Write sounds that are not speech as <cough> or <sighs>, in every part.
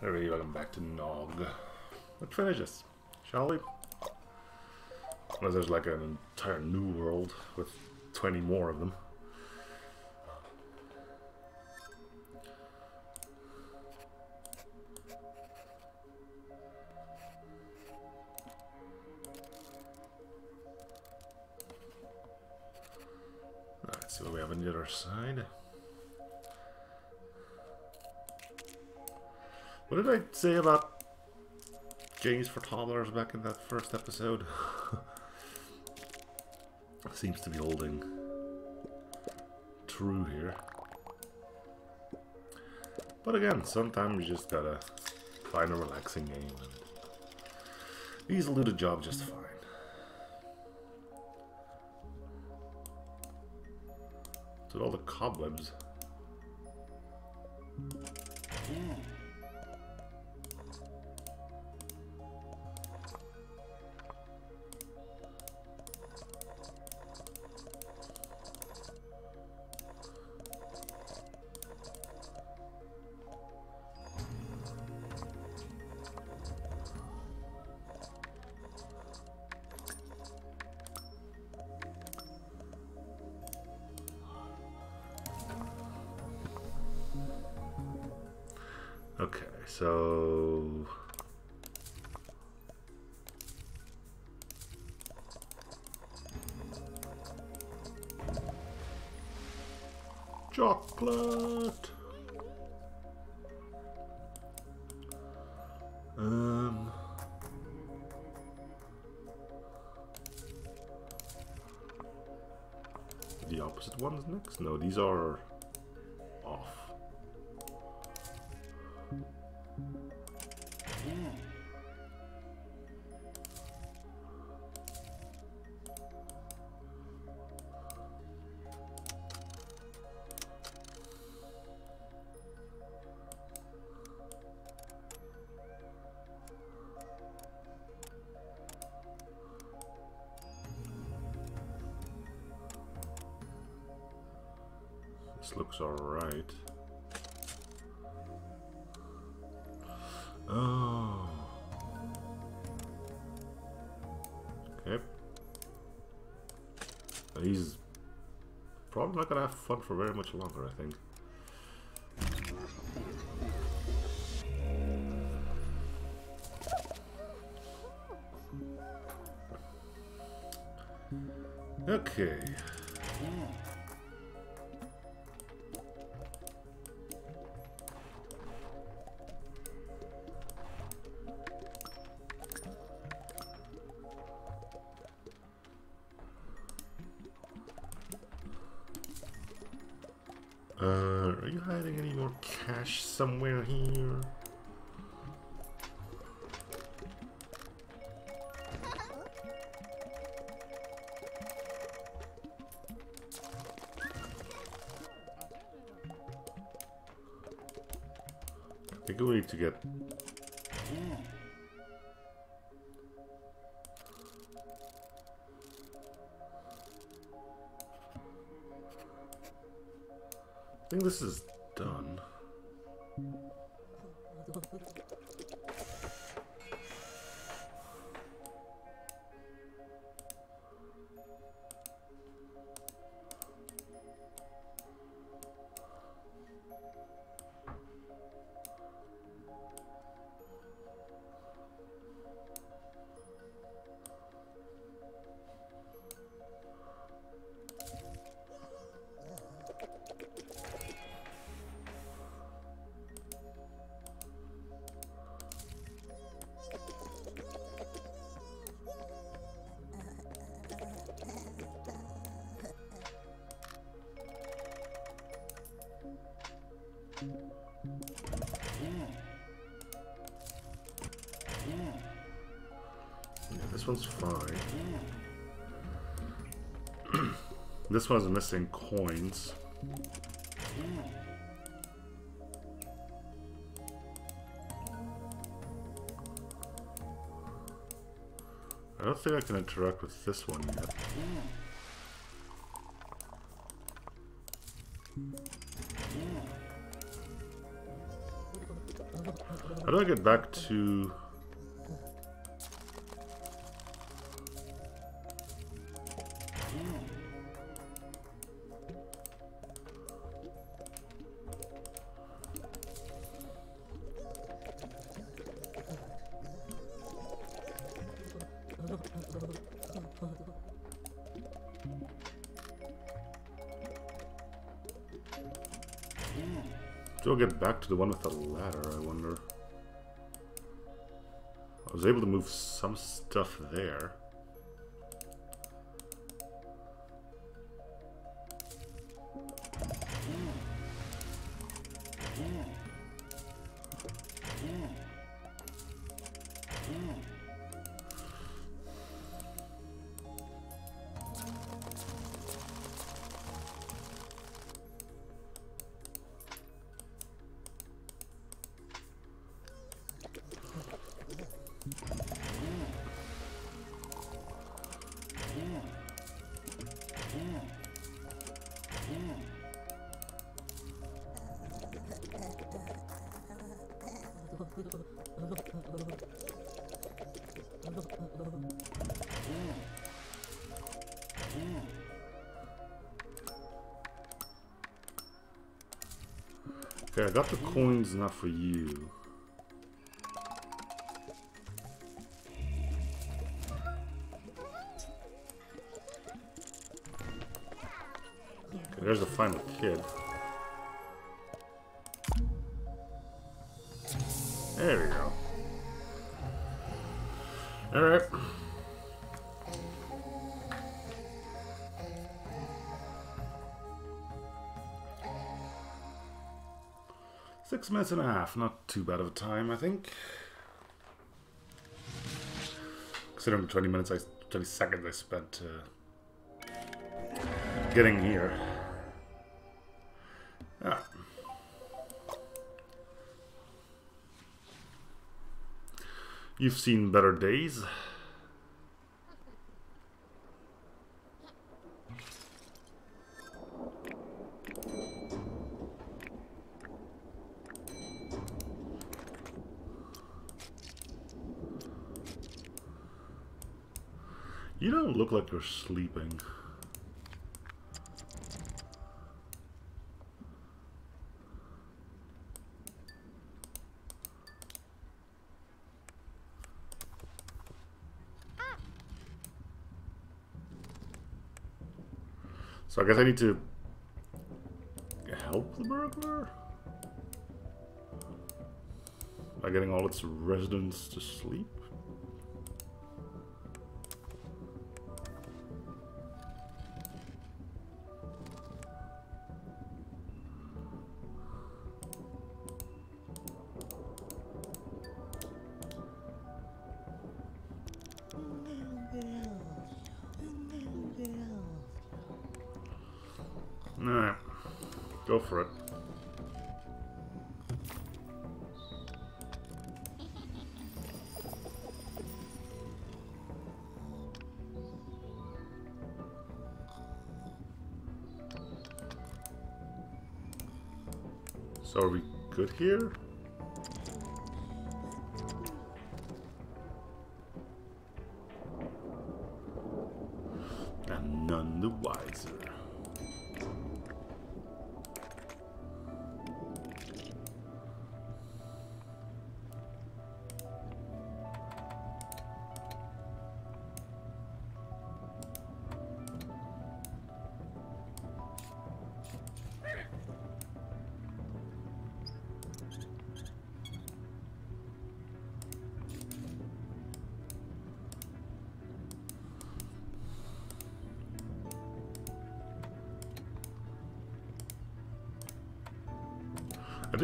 Alright, welcome back to GNOG. Let's finish this, shall we? Unless there's like an entire new world with 20 more of them. What did I say about games for toddlers back in that first episode? <laughs> Seems to be holding true here. But again, sometimes you just gotta find a relaxing game and these will do the job just fine. So all the cobwebs. Opposite ones next? No, these are for very much longer, I think. I think this is done. This one's missing coins. I don't think I can interact with this one yet. How do I get back to... Do I get back to the one with the ladder, I wonder? I was able to move some stuff there. I got the coins enough for you. Okay, there's the final kid. Minutes and a half, not too bad of a time, I think. Considering the 20 minutes, I, 20 seconds I spent uh, getting here. Ah. You've seen better days. You don't look like you're sleeping. So I guess I need to help the burglar? By getting all its residents to sleep? Are we good here? And none the wiser.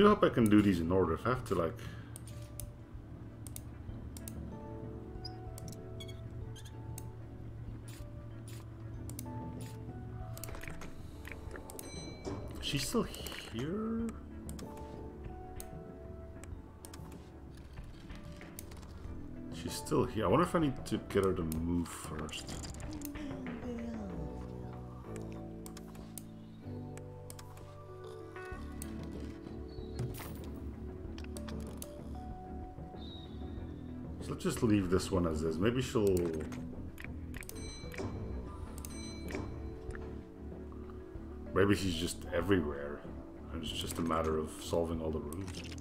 Do hope I can do these in order. If I have to like... She's still here? She's still here. I wonder if I need to get her to move first. Just leave this one as is. Maybe she'll... Maybe she's just everywhere. And it's just a matter of solving all the rooms.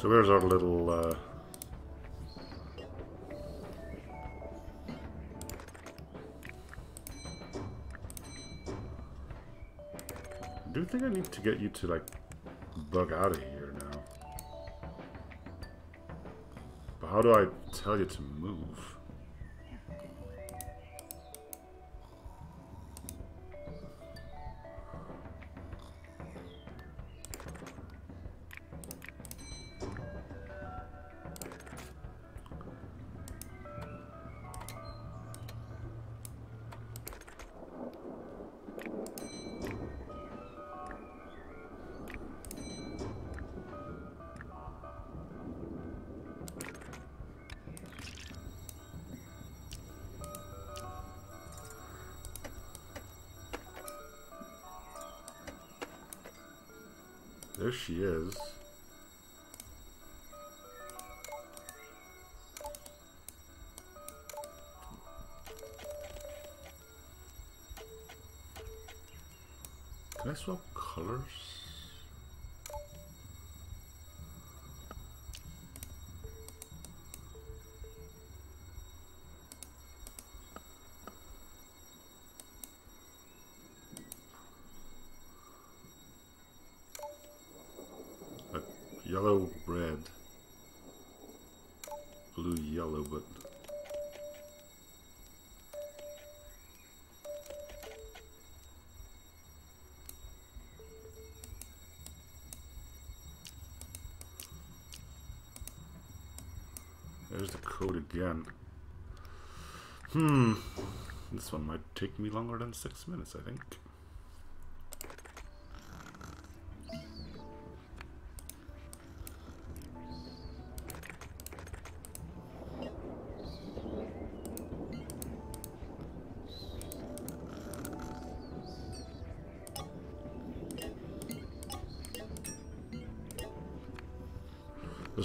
So where's our little... Uh... I do think I need to get you to, like, bug out of here now. But how do I tell you to Can I swap colors? Like yellow, red, blue, yellow, but again. Hmm. This one might take me longer than six minutes, I think.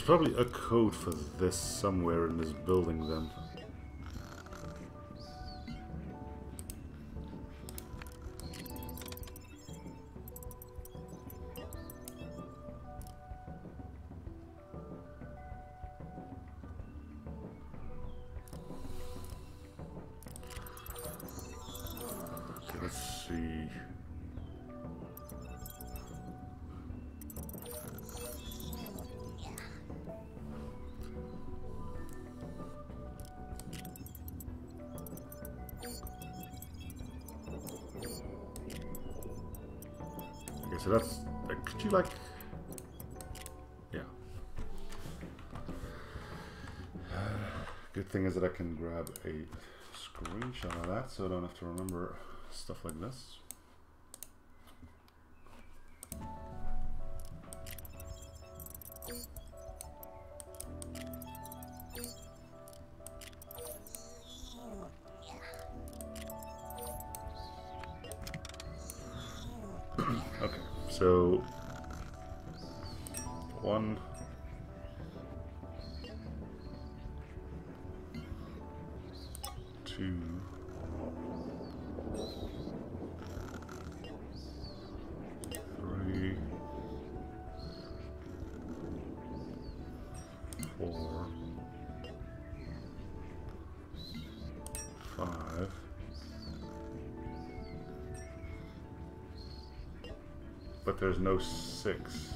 Probably a code for this somewhere in this building then. That, so I don't have to remember stuff like this. there's no six.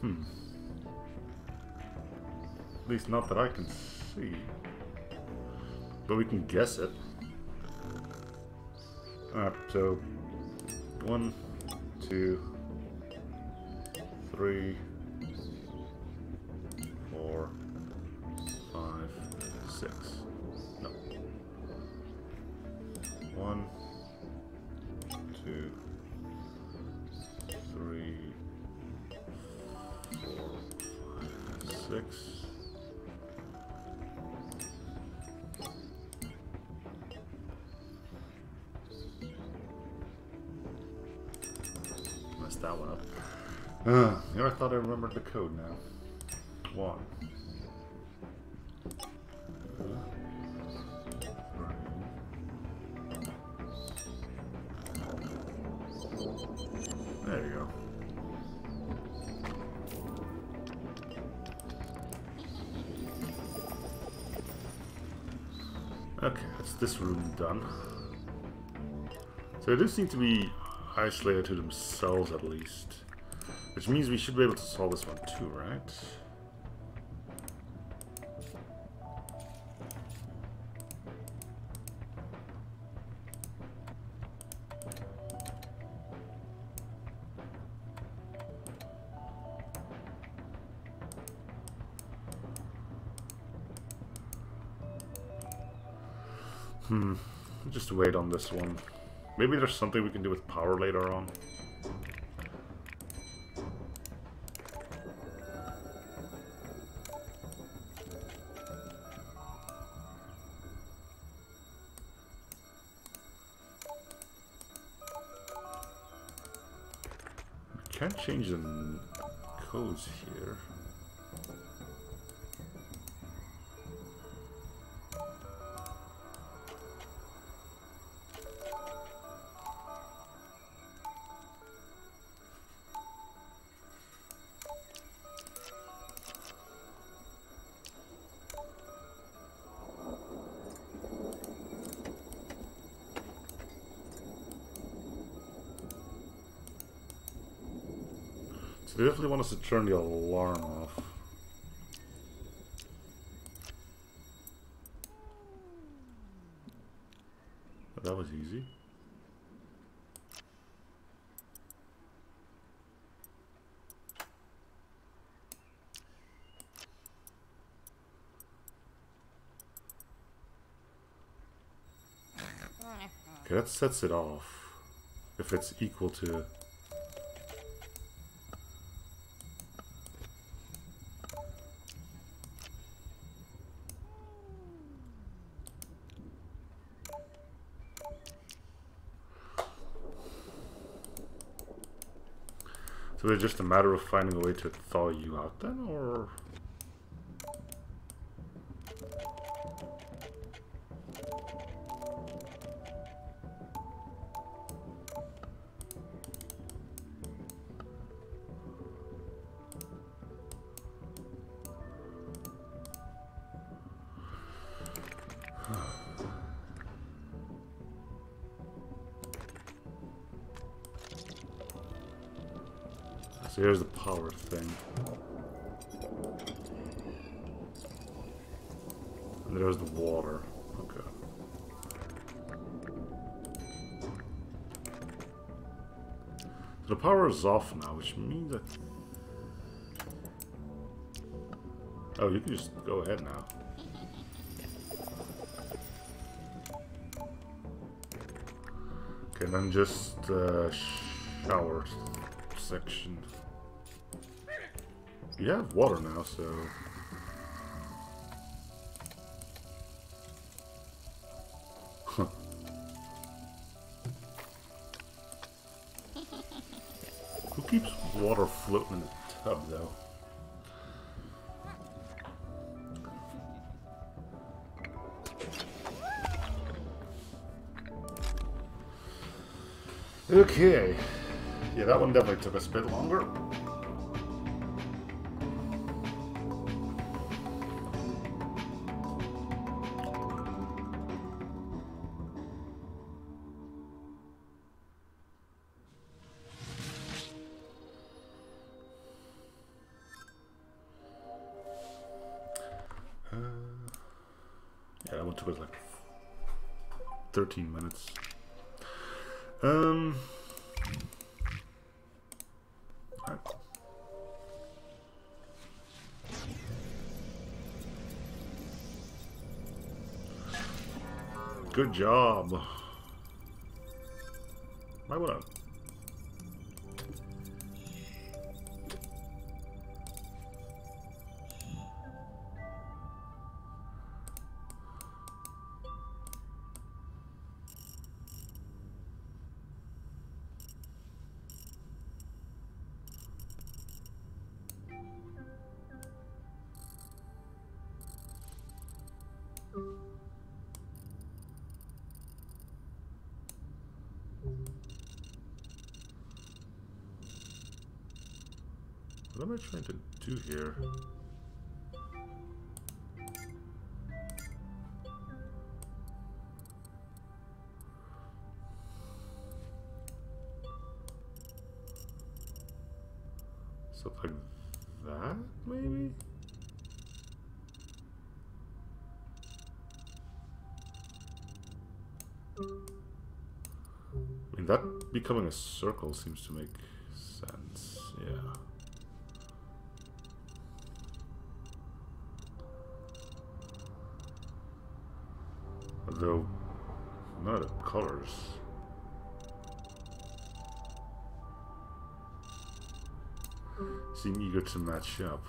Hmm. At least not that I can see. But we can guess it. Alright, so... One, two, three... Okay, that's this room done. So they do seem to be isolated to themselves at least. Which means we should be able to solve this one too, right? This one. Maybe there's something we can do with power later on. So they definitely want us to turn the alarm off. That was easy. Okay, that sets it off. If it's equal to So it's just a matter of finding a way to thaw you out then, or... is off now, which means that... Oh, you can just go ahead now. Okay, then just uh, shower section. You have water now, so... keeps water floating in the tub, though? Okay. Yeah, that one definitely took us a bit longer. Job. Am I trying to do here? Something like that, maybe? I mean, that becoming a circle seems to make sense, Though, Not of colors. Seem eager to match up.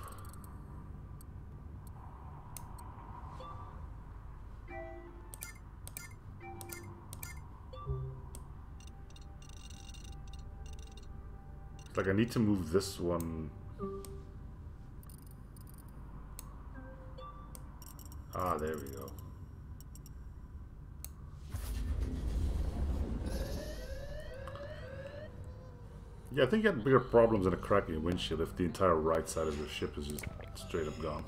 Like I need to move this one. Think you had bigger problems than a cracking windshield if the entire right side of your ship is just straight up gone.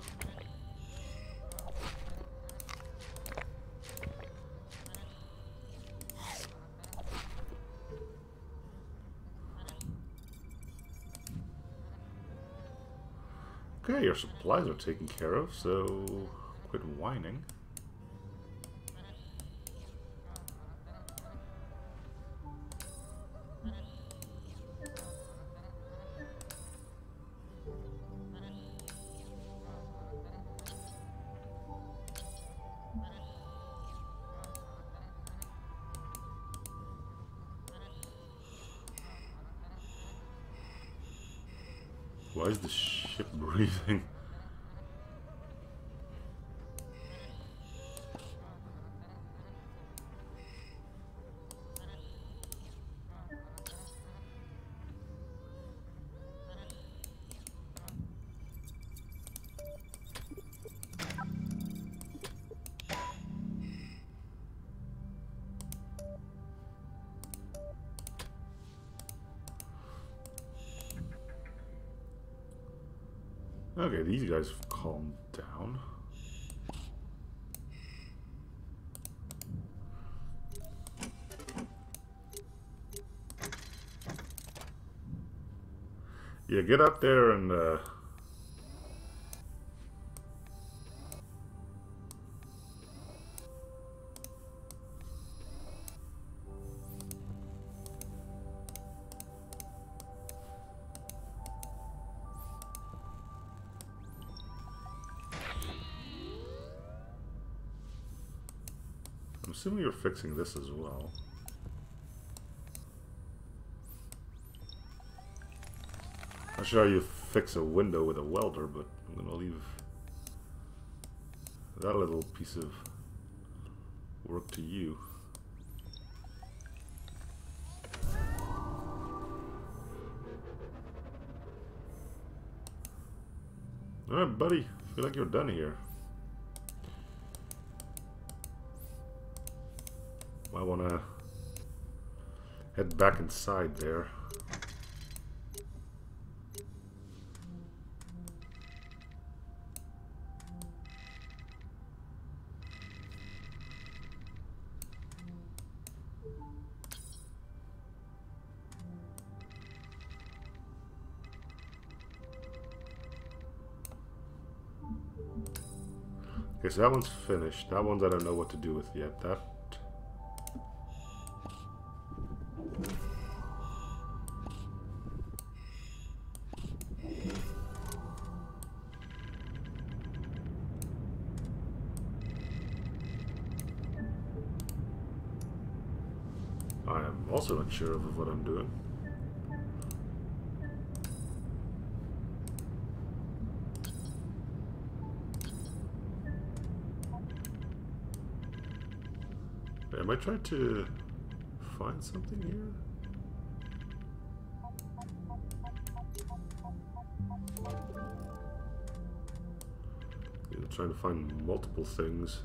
Okay, your supplies are taken care of, so quit whining. Why is the ship breathing? These guys calm down. Yeah, get up there and uh, assuming you're fixing this as well. Not sure how you fix a window with a welder, but I'm gonna leave that little piece of work to you. Alright, buddy. feel like you're done here. head back inside there. Okay, so that one's finished. That one's I don't know what to do with yet. That also unsure of what I'm doing. Am I trying to find something here? I'm trying to find multiple things.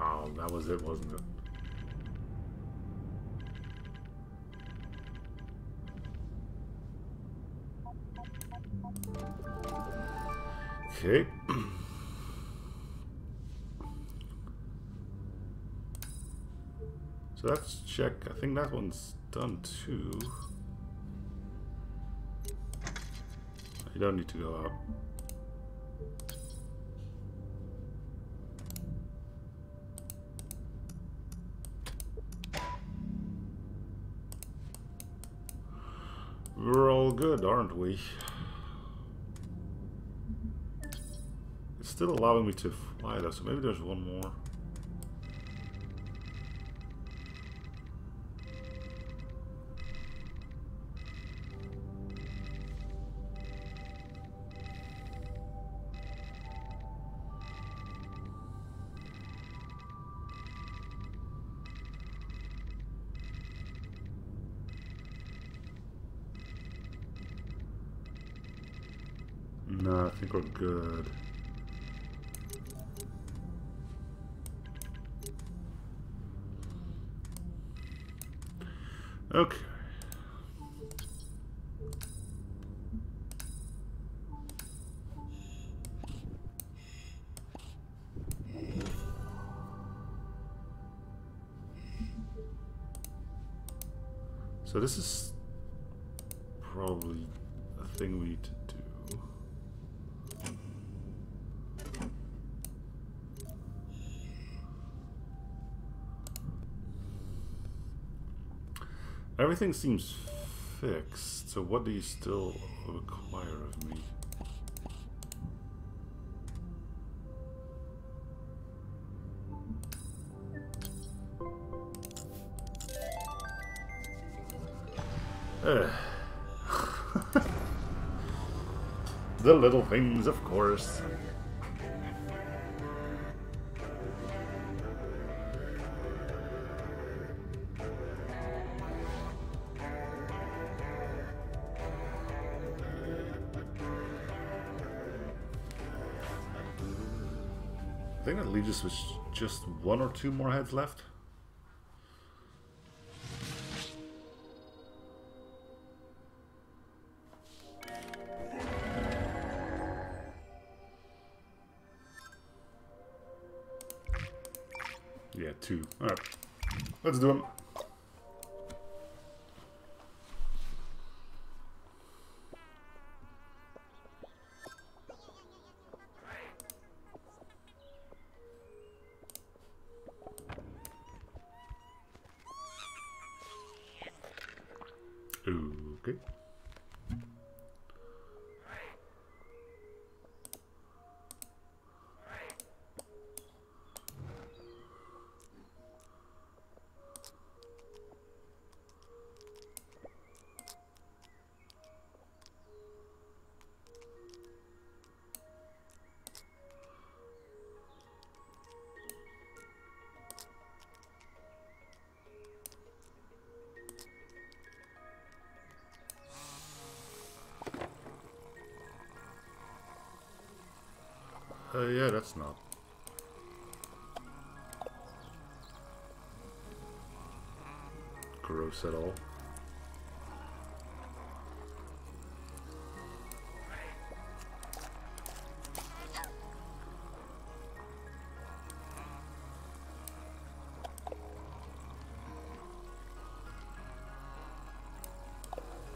Oh, that was it, wasn't it? Okay. so that's check. I think that one's done too. You don't need to go out. We're all good, aren't we? It's still allowing me to fly though, so maybe there's one more. We're good. Okay. So this is probably a thing we need to do. Everything seems fixed, so what do you still require of me? Eh. <laughs> The little things, of course. Us with just one or two more heads left. Yeah, two. Alright. Let's do them. Uh, yeah, that's not. Gross at all.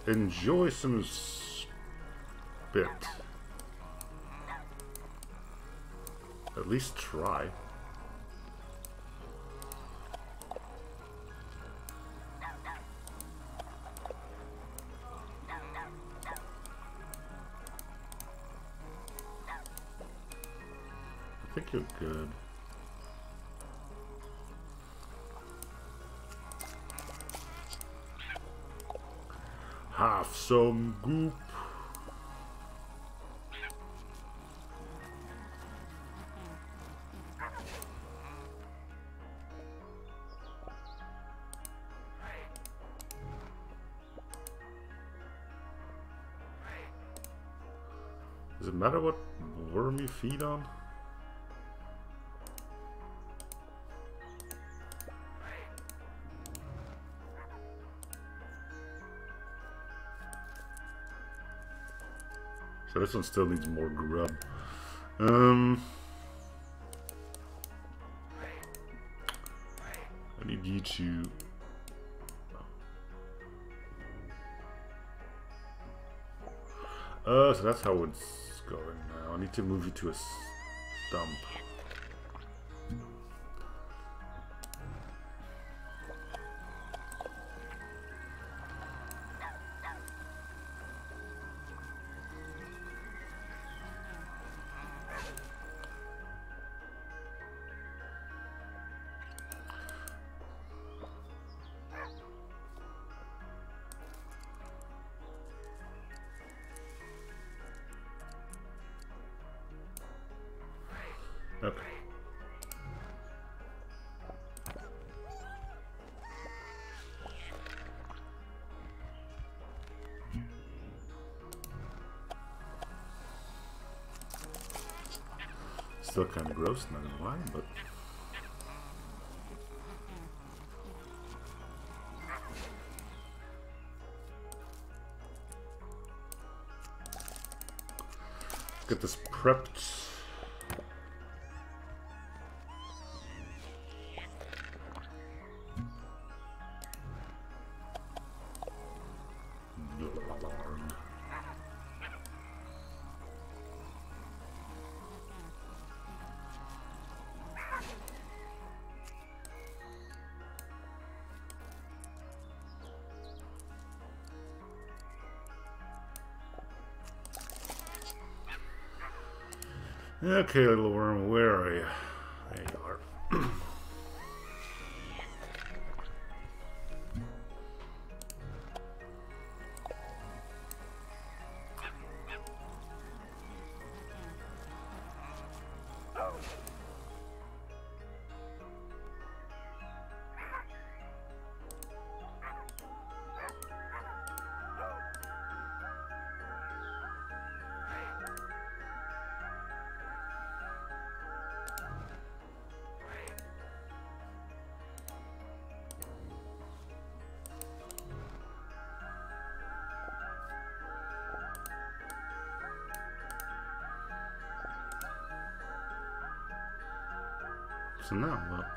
Enjoy some spit. At least try. I think you're good. Have some goop. Feed on? So this one still needs more grub. Um, I need you to. Uh, so that's how it's going now. I need to move you to a stump. Kind of gross, not gonna lie, but get this prepped. <laughs> Okay, little worm, So now what?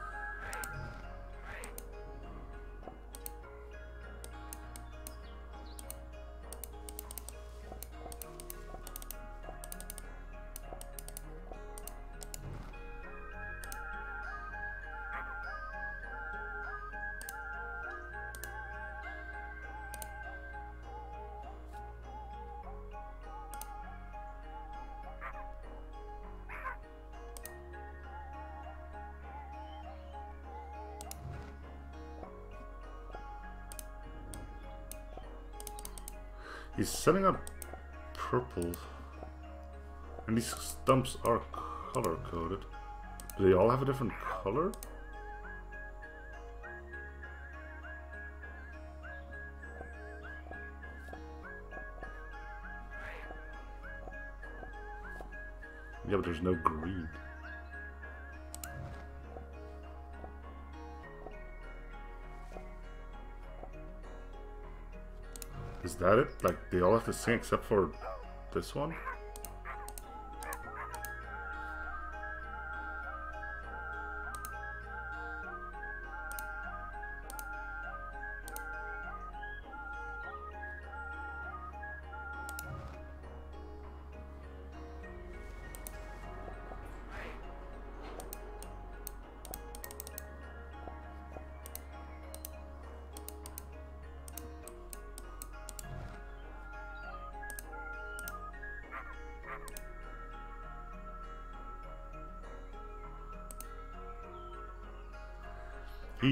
He's setting up purple. And these stumps are color coded. Do they all have a different color? Yeah, but there's no green. Is that it? Like, they all have to sing except for this one?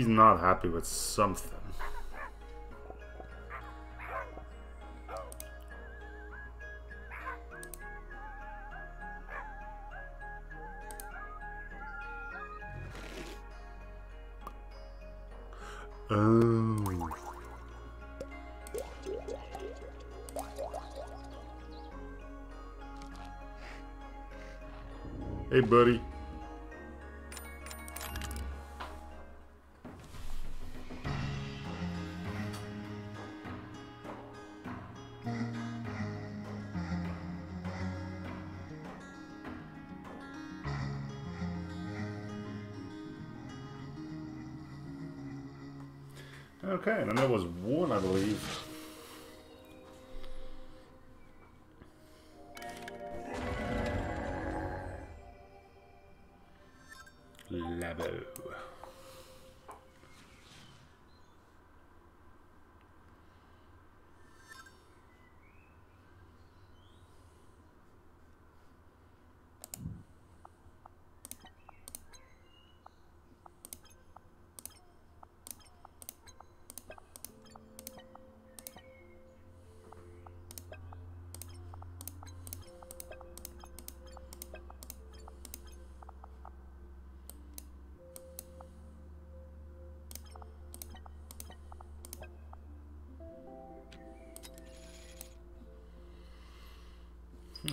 He's not happy with something. Oh. Hey, buddy.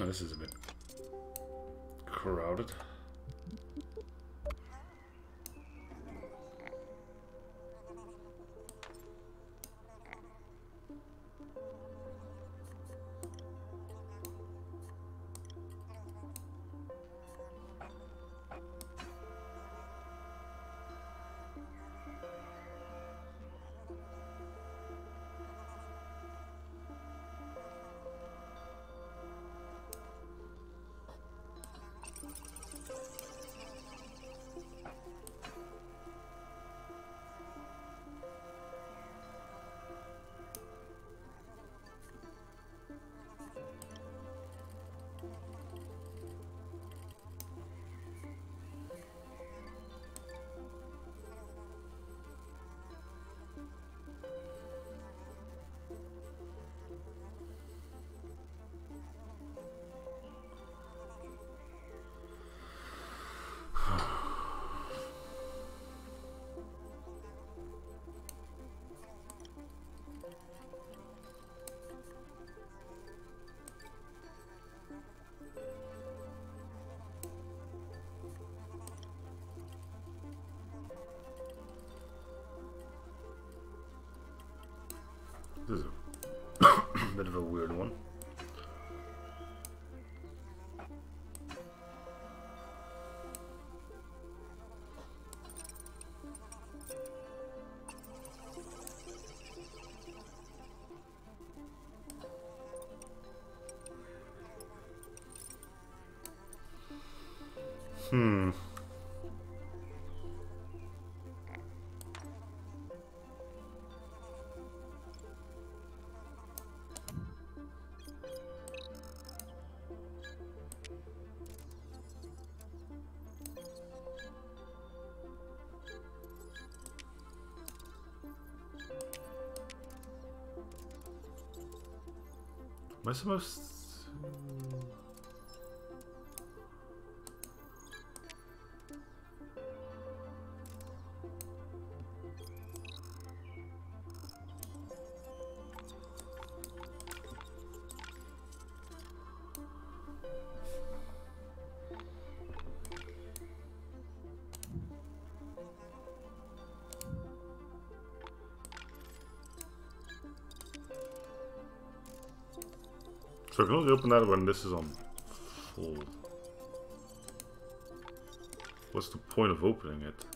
Oh, this is a bit crowded. Am I supposed So I can only open that when this is on full. What's the point of opening it?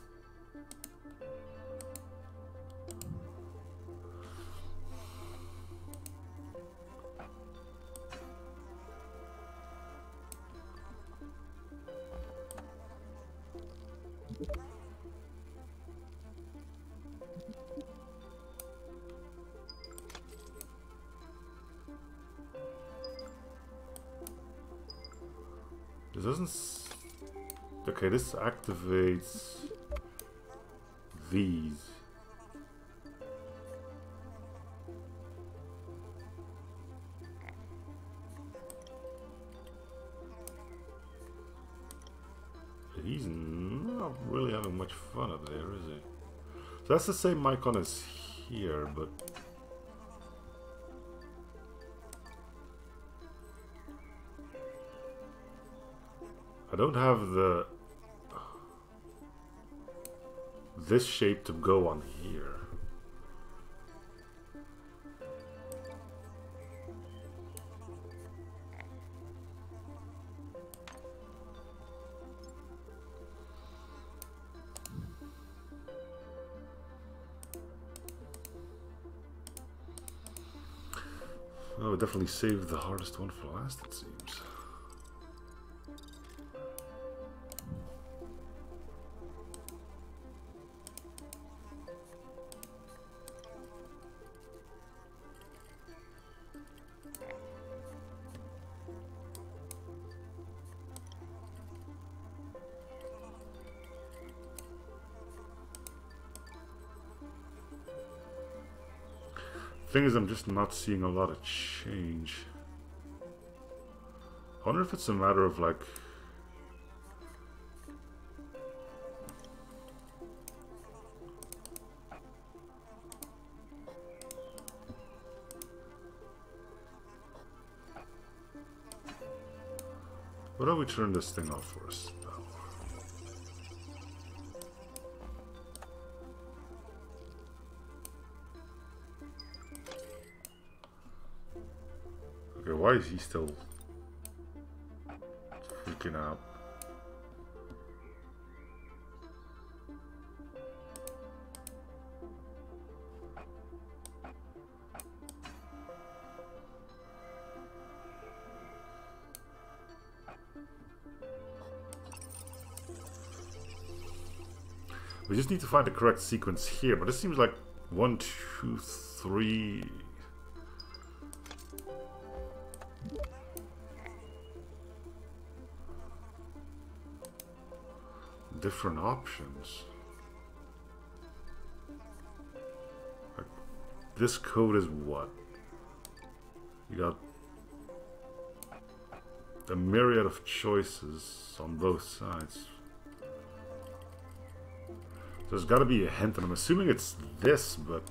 Doesn't... Okay, this activates these. He's not really having much fun up there, is he? So that's the same icon as here, but... I don't have the... This shape to go on here. Oh, we definitely saved the hardest one for last, it seems. Thing is, I'm just not seeing a lot of change. I wonder if it's a matter of like... Why don't we turn this thing off for why is he still freaking out? We just need to find the correct sequence here, but it seems like one, two, three. Different options. This code is what? You got a myriad of choices on both sides. There's got to be a hint, and I'm assuming it's this, but...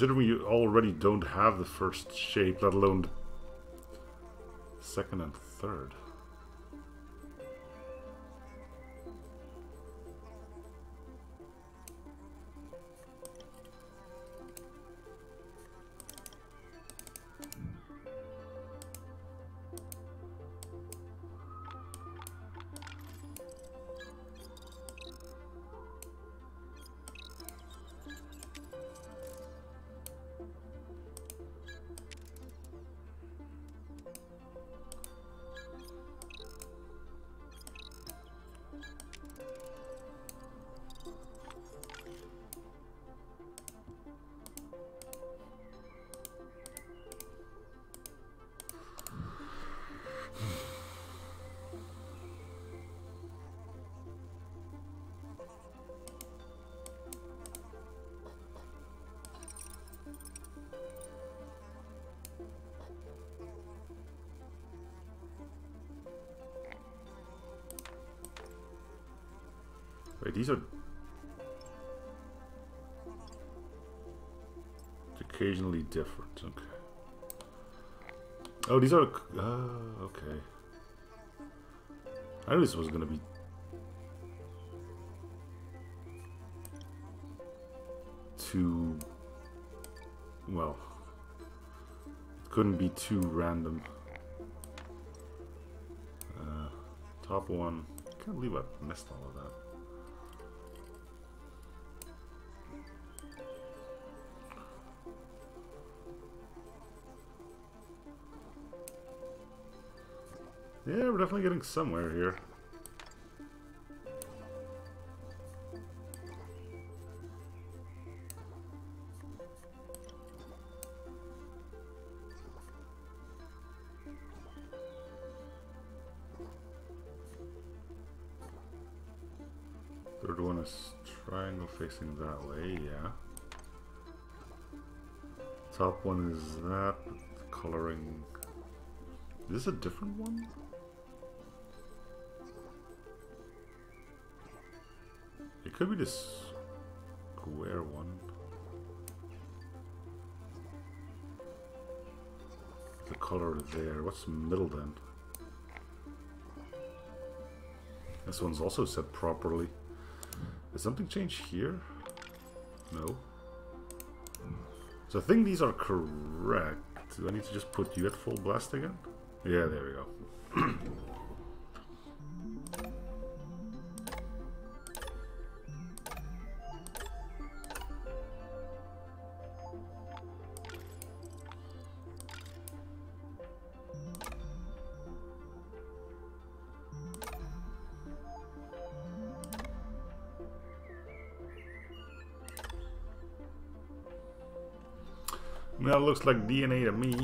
Considering we already don't have the first shape, let alone the second and third. Wait, these are occasionally different. Okay. Oh, these are. Uh, okay. I knew this was gonna be too... Well... It couldn't be too random. Uh, top one. I Can't believe I missed all of that. Yeah, we're definitely getting somewhere here. Third one is triangle facing that way, yeah. Top one is that, coloring... Is this a different one? Could be this square one. The color there. What's middle then? This one's also set properly. Did something change here? No. So I think these are correct. Do I need to just put you at full blast again? Yeah, there we go. <clears throat> looks like DNA to me.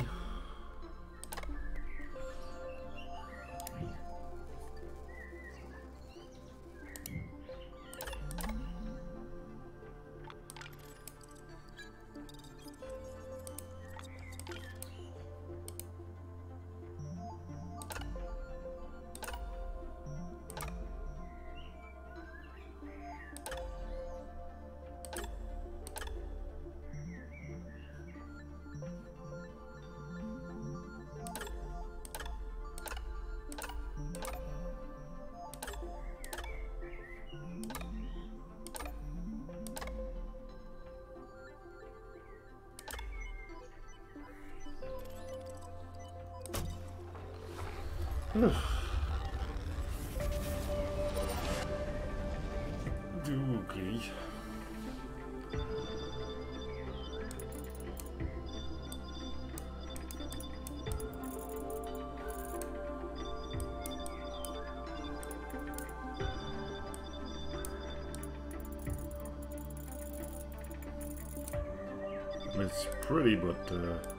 It's pretty, but uh,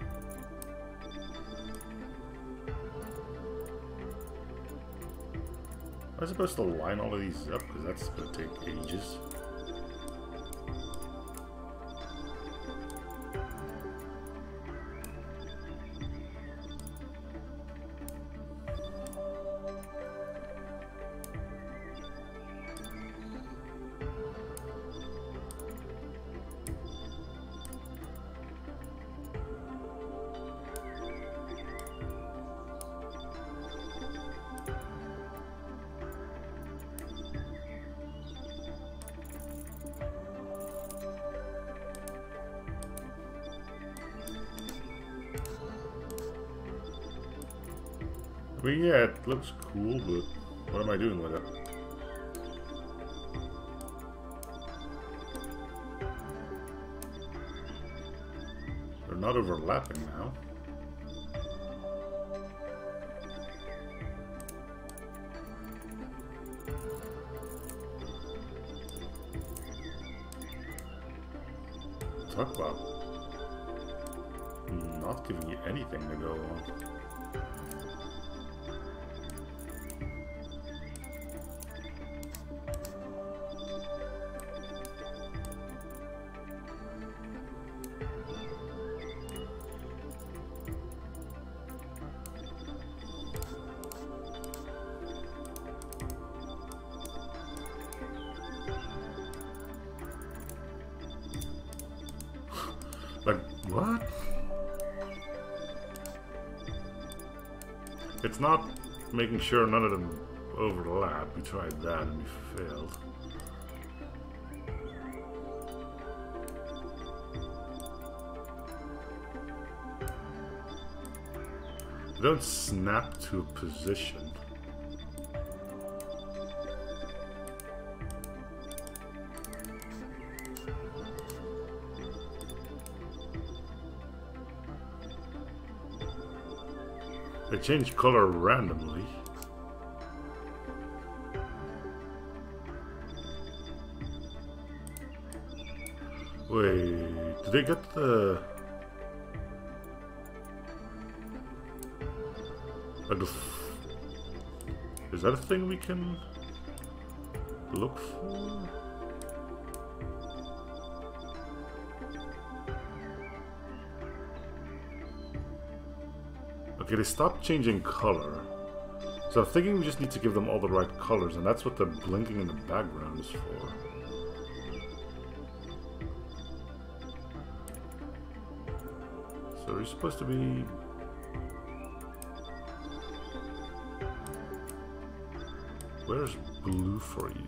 Am I supposed to line all of these up? Because that's going to take ages. Looks cool, but what am I doing with it? They're not overlapping now. Talk about not giving you anything to go on. making sure none of them overlap. We tried that and we failed. Don't snap to a position. They change color randomly. They get the... Like the... Is that a thing we can look for? Okay, they stopped changing color. So I'm thinking we just need to give them all the right colors, and that's what the blinking in the background is for. So you're supposed to be... Where's blue for you?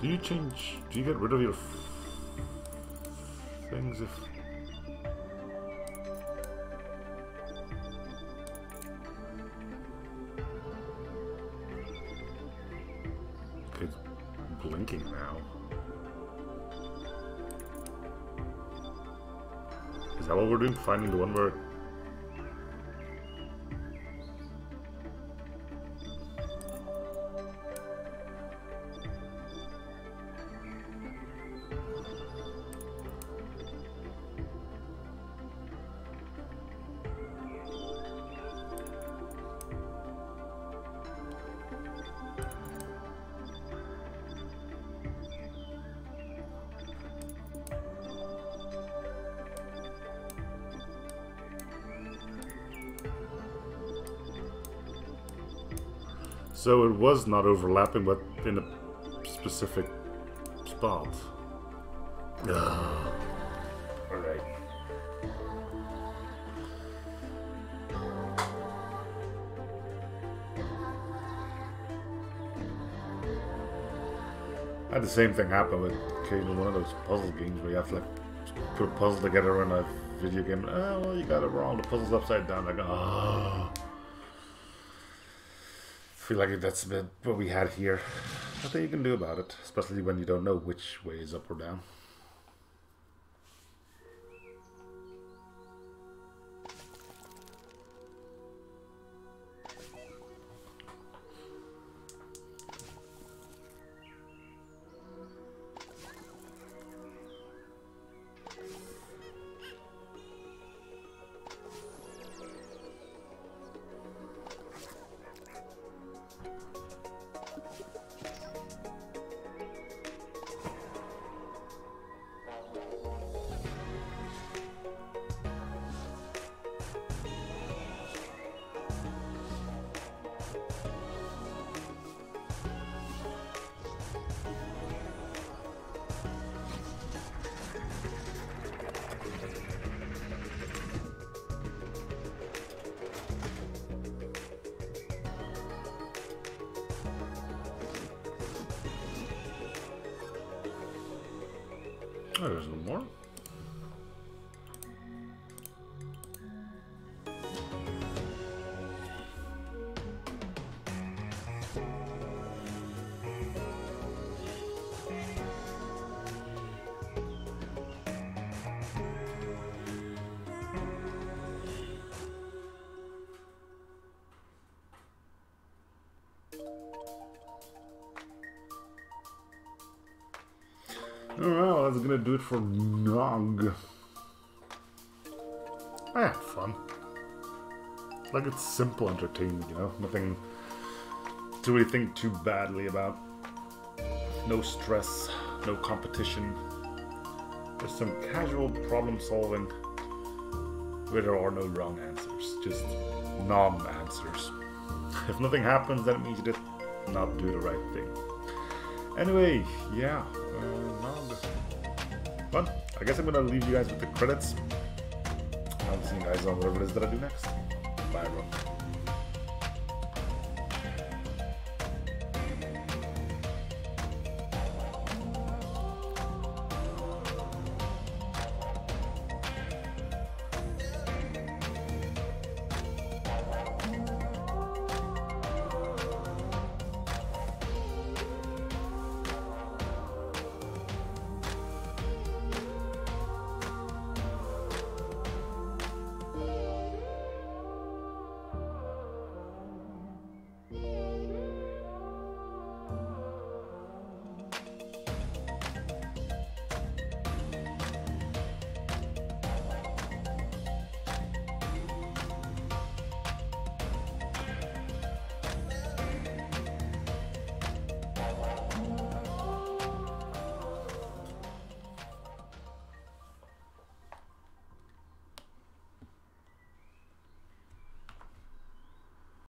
Do you change... Do you get rid of your things if... It's blinking now. Is that what we're doing? Finding the one where... So it was not overlapping, but in a specific spot. <sighs> Alright. I had the same thing happen with occasionally one of those puzzle games where you have to like put a puzzle together in a video game. Oh, well, you got it wrong. The puzzle's upside down. Like, oh. Feel like that's what we had here. Nothing you can do about it, especially when you don't know which way is up or down. Well, that's gonna do it for GNOG. I had fun. Like, it's simple entertainment, you know? Nothing to really think too badly about. No stress, no competition. Just some casual problem solving where there are no wrong answers, just non answers. <laughs> If nothing happens, that means you did not do the right thing. Anyway, yeah. Fun. I guess I'm gonna leave you guys with the credits. I'll see you guys on whatever it is that I do next.